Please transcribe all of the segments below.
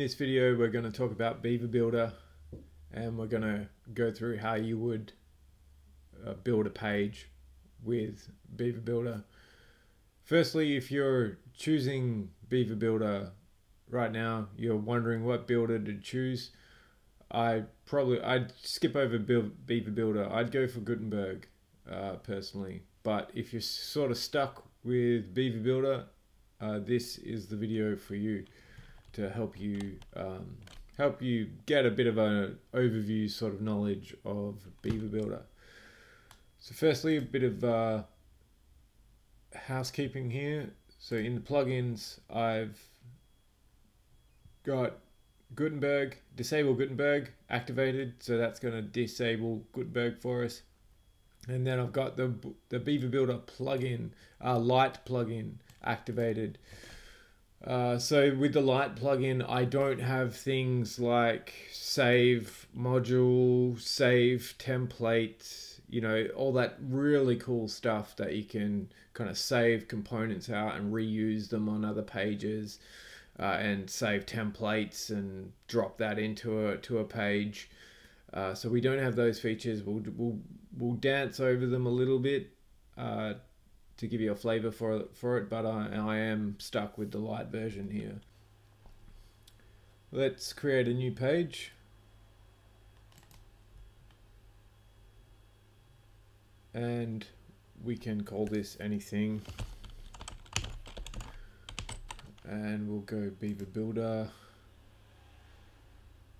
In this video we're going to talk about Beaver Builder and we're going to go through how you would uh, build a page with Beaver Builder. Firstly, if you're choosing Beaver Builder right now, you're wondering what builder to choose, I probably I'd skip over Beaver Builder. I'd go for Gutenberg uh, personally. But if you're sort of stuck with Beaver Builder, uh, this is the video for you to help you um, help you get a bit of an overview sort of knowledge of Beaver Builder. So firstly, a bit of uh, housekeeping here. So in the plugins, I've got Gutenberg, disable Gutenberg activated. So that's going to disable Gutenberg for us. And then I've got the, the Beaver Builder plugin, uh, Lite plugin activated. Uh, so with the Lite plugin, I don't have things like save module, save template, you know, all that really cool stuff that you can kind of save components out and reuse them on other pages uh, and save templates and drop that into a, to a page. Uh, so we don't have those features. We'll, we'll, we'll dance over them a little bit uh, to give you a flavor for for it, but I, I am stuck with the Lite version here. Let's create a new page. And we can call this anything. And we'll go Beaver Builder.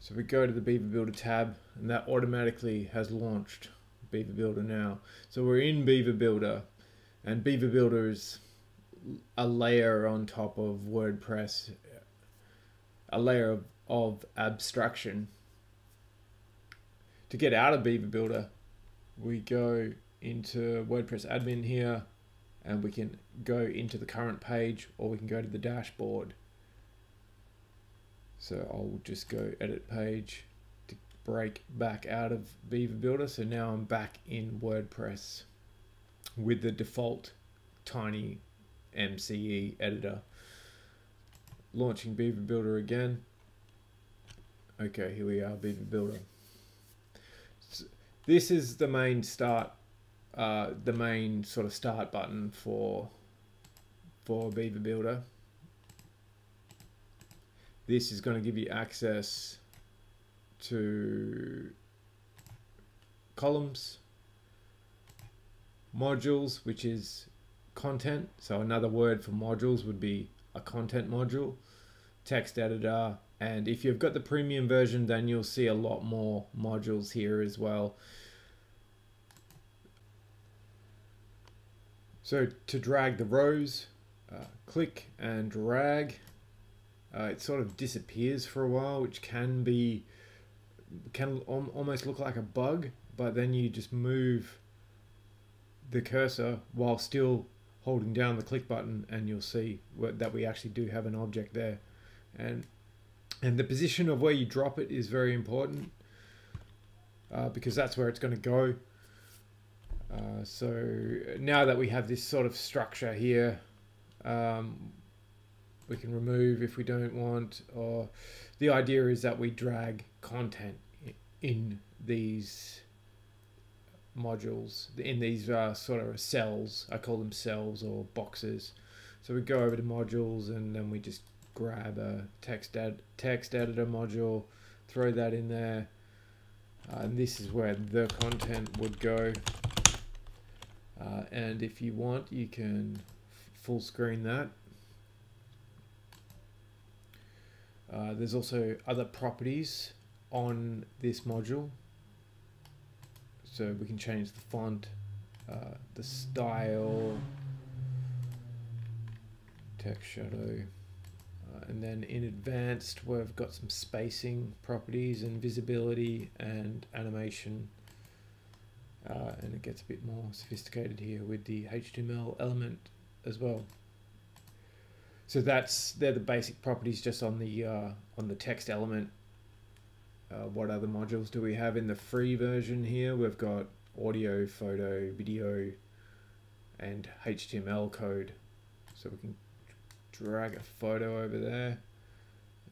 So we go to the Beaver Builder tab and that automatically has launched Beaver Builder now. So we're in Beaver Builder and Beaver Builder is a layer on top of WordPress, a layer of, of abstraction. To get out of Beaver Builder, we go into WordPress admin here and we can go into the current page or we can go to the dashboard. So I'll just go edit page to break back out of Beaver Builder. So now I'm back in WordPress with the default tiny MCE editor. Launching Beaver Builder again. Okay, here we are, Beaver Builder. So this is the main start, uh, the main sort of start button for for Beaver Builder. This is going to give you access to columns modules, which is content. So another word for modules would be a content module, text editor, and if you've got the premium version, then you'll see a lot more modules here as well. So to drag the rows, uh, click and drag. Uh, it sort of disappears for a while, which can be can almost look like a bug, but then you just move the cursor while still holding down the click button and you'll see that we actually do have an object there. And and the position of where you drop it is very important uh, because that's where it's going to go. Uh, so now that we have this sort of structure here um, we can remove if we don't want or the idea is that we drag content in these modules in these uh, sort of cells. I call them cells or boxes. So we go over to modules and then we just grab a text ed text editor module, throw that in there, uh, and this is where the content would go. Uh, and if you want, you can full screen that. Uh, there's also other properties on this module so we can change the font, uh, the style, text shadow, uh, and then in advanced we've got some spacing properties and visibility and animation. Uh, and it gets a bit more sophisticated here with the HTML element as well. So that's they're the basic properties just on the uh, on the text element uh, what other modules do we have in the free version here? We've got audio, photo, video, and HTML code. So we can drag a photo over there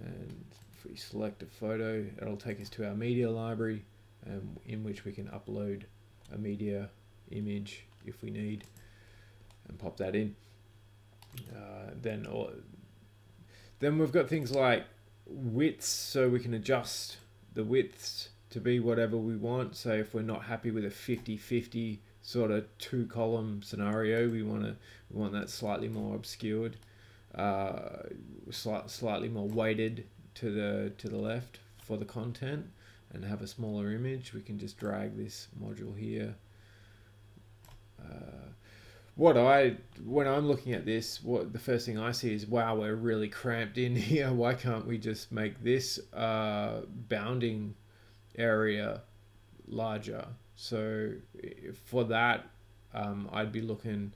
and if we select a photo, it'll take us to our media library um, in which we can upload a media image if we need and pop that in. Uh, then, or, then we've got things like widths, so we can adjust the widths to be whatever we want. So if we're not happy with a 50-50 sort of two column scenario, we want to we want that slightly more obscured, uh, slight, slightly more weighted to the to the left for the content and have a smaller image. We can just drag this module here. Uh, what I when I'm looking at this, what the first thing I see is wow, we're really cramped in here. Why can't we just make this uh, bounding area larger? So for that, um, I'd be looking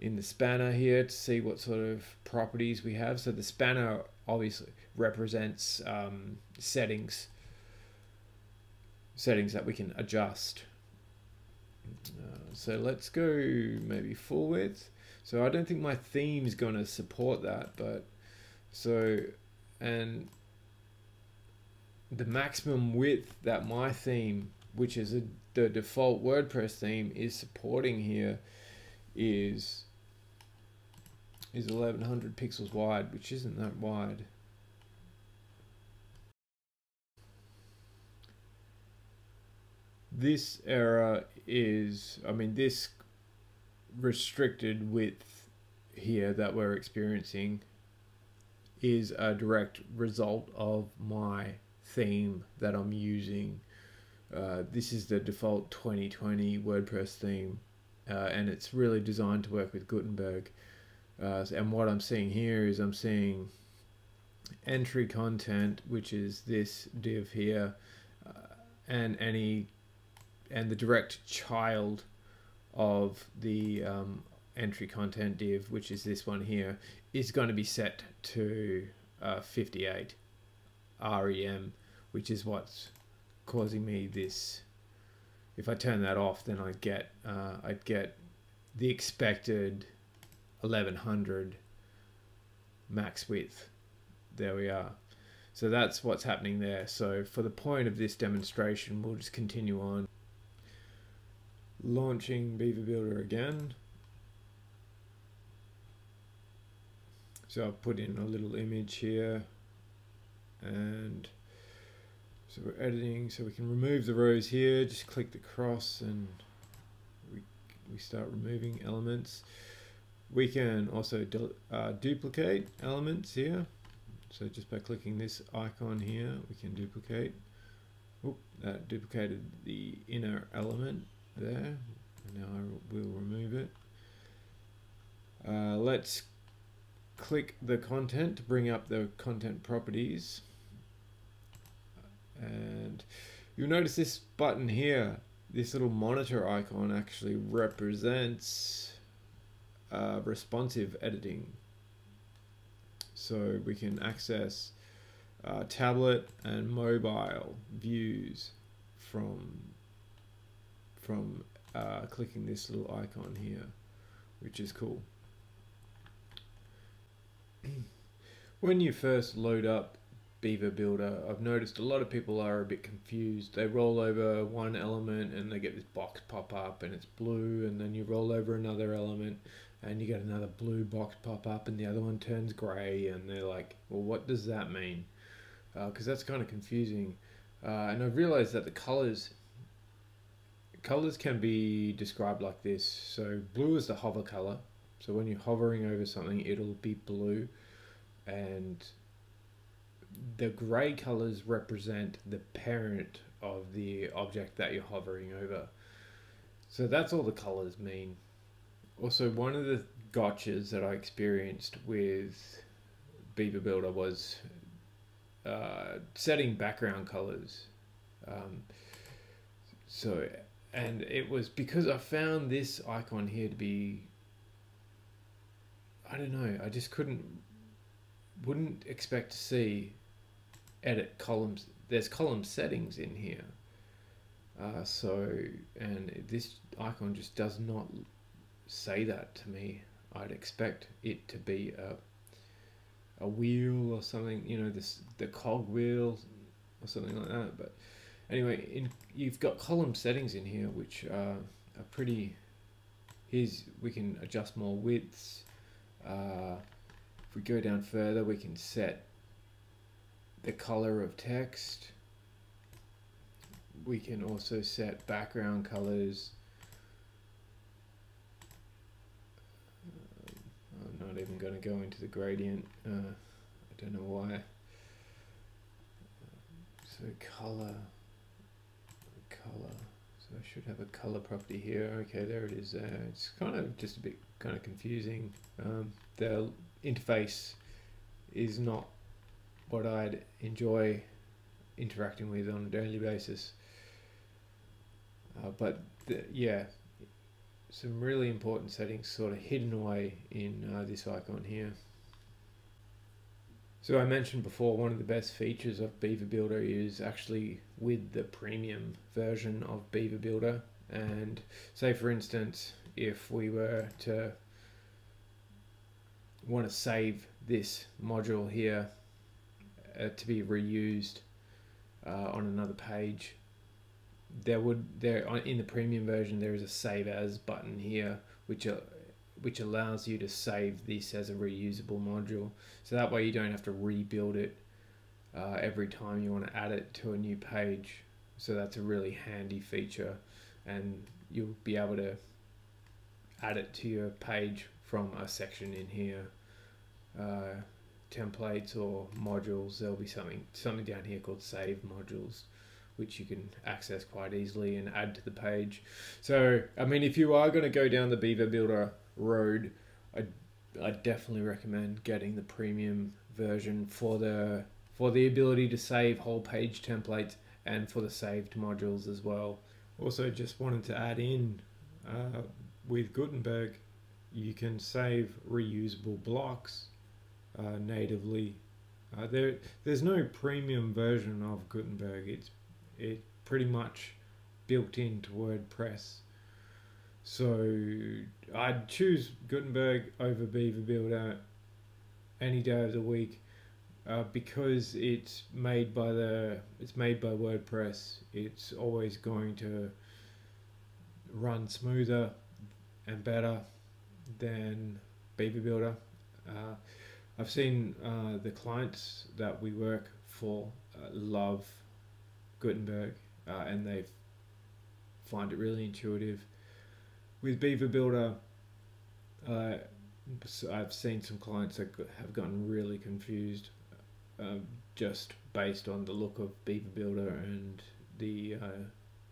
in the spanner here to see what sort of properties we have. So the spanner obviously represents um, settings settings that we can adjust uh, so let's go maybe full width. So I don't think my theme is going to support that, but so, and the maximum width that my theme, which is a, the default WordPress theme, is supporting here is is 1100 pixels wide, which isn't that wide. This era is, I mean, this restricted width here that we're experiencing is a direct result of my theme that I'm using. Uh, this is the default 2020 WordPress theme, uh, and it's really designed to work with Gutenberg. Uh, and what I'm seeing here is I'm seeing entry content, which is this div here, uh, and any and the direct child of the um, entry content div, which is this one here, is going to be set to uh, 58 REM, which is what's causing me this. If I turn that off, then I'd get uh, I'd get the expected 1100 max width. There we are. So that's what's happening there. So for the point of this demonstration, we'll just continue on launching Beaver Builder again. So I've put in a little image here and so we're editing so we can remove the rows here. Just click the cross and we, we start removing elements. We can also uh, duplicate elements here. So just by clicking this icon here we can duplicate. Oop, that duplicated the inner element there. Now I will remove it. Uh, let's click the content to bring up the content properties. And you'll notice this button here, this little monitor icon actually represents uh, responsive editing. So we can access uh, tablet and mobile views from from uh, clicking this little icon here, which is cool. when you first load up Beaver Builder, I've noticed a lot of people are a bit confused. They roll over one element and they get this box pop up and it's blue, and then you roll over another element and you get another blue box pop up and the other one turns grey, and they're like, well, what does that mean? Because uh, that's kind of confusing. Uh, and I've realized that the colors colors can be described like this. So blue is the hover color. So when you're hovering over something, it'll be blue. And the gray colors represent the parent of the object that you're hovering over. So that's all the colors mean. Also, one of the gotchas that I experienced with Beaver Builder was uh, setting background colors. Um, so and it was because I found this icon here to be I don't know I just couldn't wouldn't expect to see edit columns there's column settings in here uh, so and this icon just does not say that to me I'd expect it to be a a wheel or something, you know, this the cog wheel or something like that. But anyway, in, you've got column settings in here, which are, are pretty. Here's we can adjust more widths. Uh, if we go down further, we can set the color of text. We can also set background colors. I'm not even going to go into the gradient. Uh, I don't know why. So color, color. So I should have a color property here. Okay, there it is. There. It's kind of just a bit kind of confusing. Um, the interface is not what I'd enjoy interacting with on a daily basis. Uh, but the, yeah, some really important settings sort of hidden away in uh, this icon here. So I mentioned before one of the best features of Beaver Builder is actually with the premium version of Beaver Builder. And say for instance if we were to want to save this module here uh, to be reused uh, on another page there would there in the premium version there is a save as button here which uh, which allows you to save this as a reusable module. So that way you don't have to rebuild it uh, every time you want to add it to a new page. So that's a really handy feature and you'll be able to add it to your page from a section in here. Uh, templates or modules there'll be something something down here called save modules which you can access quite easily and add to the page. So, I mean, if you are going to go down the Beaver Builder road, I I definitely recommend getting the premium version for the for the ability to save whole page templates and for the saved modules as well. Also, just wanted to add in uh, with Gutenberg, you can save reusable blocks uh, natively. Uh, there, there's no premium version of Gutenberg. It's it pretty much built into WordPress. So I'd choose Gutenberg over Beaver Builder any day of the week uh, because it's made by the it's made by WordPress. It's always going to run smoother and better than Beaver Builder. Uh, I've seen uh, the clients that we work for uh, love Gutenberg, uh, and they find it really intuitive. With Beaver Builder, uh, I've seen some clients that have gotten really confused uh, just based on the look of Beaver Builder and the uh,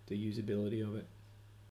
the usability of it.